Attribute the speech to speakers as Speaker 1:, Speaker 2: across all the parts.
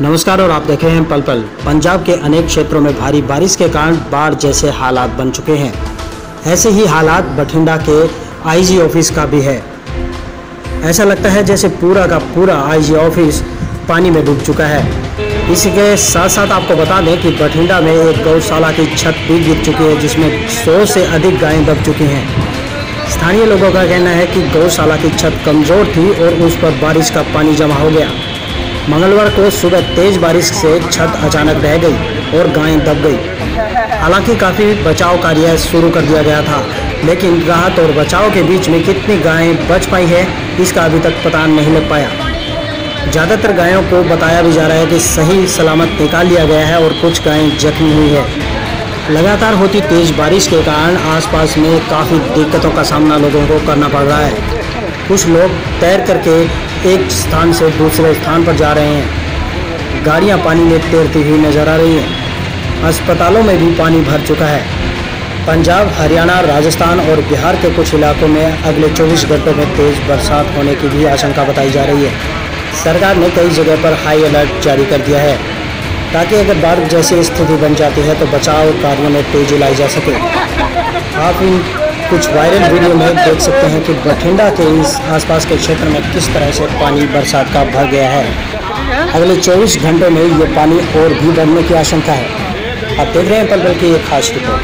Speaker 1: नमस्कार, और आप देख रहे हैं पल पल पंजाब के अनेक क्षेत्रों में भारी बारिश के कारण बाढ़ जैसे हालात बन चुके हैं। ऐसे ही हालात बठिंडा के आईजी ऑफ़िस का भी है। ऐसा लगता है जैसे पूरा का पूरा आईजी ऑफ़िस पानी में डूब चुका है। इसी के साथ साथ आपको बता दें कि बठिंडा में एक गौशाला की छत भी गिर चुकी है, जिसमें सौ से अधिक गायें दब चुकी हैं। स्थानीय लोगों का कहना है कि गौशाला की छत कमज़ोर थी और उस पर बारिश का पानी जमा हो गया। मंगलवार को सुबह तेज बारिश से छत अचानक बह गई और गायें दब गई। हालाँकि काफ़ी बचाव कार्य शुरू कर दिया गया था, लेकिन राहत और बचाव के बीच में कितनी गायें बच पाई है, इसका अभी तक पता नहीं लग पाया। ज़्यादातर गायों को बताया भी जा रहा है कि सही सलामत निकाल लिया गया है और कुछ गायें जख्मी हुई है। लगातार होती तेज बारिश के कारण आसपास में काफ़ी दिक्कतों का सामना लोगों को करना पड़ रहा है। कुछ लोग तैर करके एक स्थान से दूसरे स्थान पर जा रहे हैं। गाड़ियाँ पानी में तैरती हुई नज़र आ रही हैं। अस्पतालों में भी पानी भर चुका है। पंजाब, हरियाणा, राजस्थान और बिहार के कुछ इलाकों में अगले 24 घंटों में तेज बरसात होने की भी आशंका बताई जा रही है। सरकार ने कई जगह पर हाई अलर्ट जारी कर दिया है, ताकि अगर बाढ़ जैसी स्थिति बन जाती है तो बचाव कार्यों में तेज़ी लाई जा सके। आप इन कुछ वायरल वीडियो में देख सकते हैं कि बठिंडा के इस आसपास के क्षेत्र में किस तरह से पानी बरसात का भर गया है। अगले 24 घंटों में ये पानी और भी बढ़ने की आशंका है। आप देख रहे हैं पल की एक खास रिपोर्ट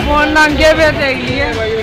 Speaker 2: फ़ोन नंगे पे देख लिए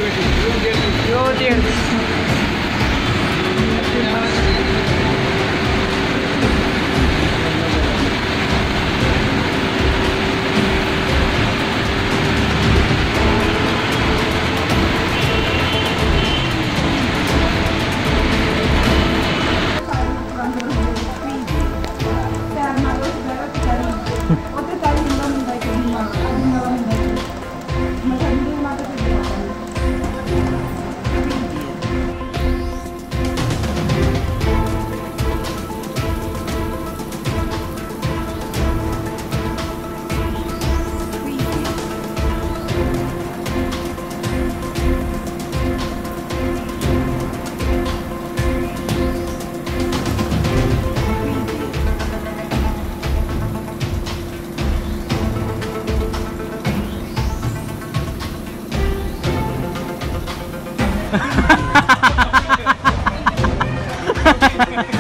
Speaker 2: Ha ha ha ha!